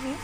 Hmm?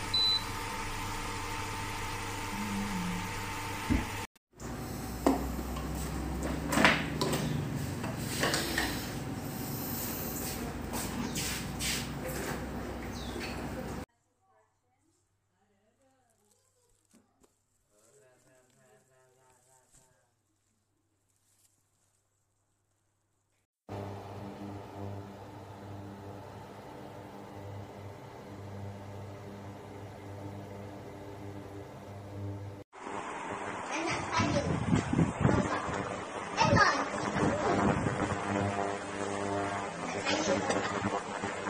ハハハハ!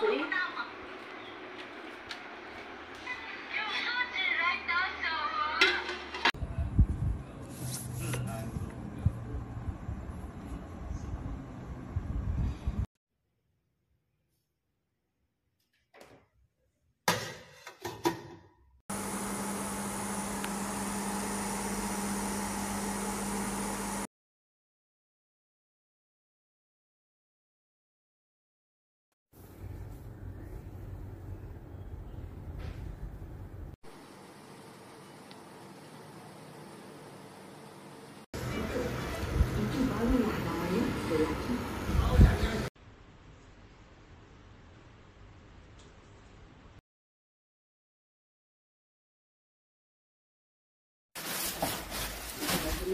Guys.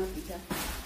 底下。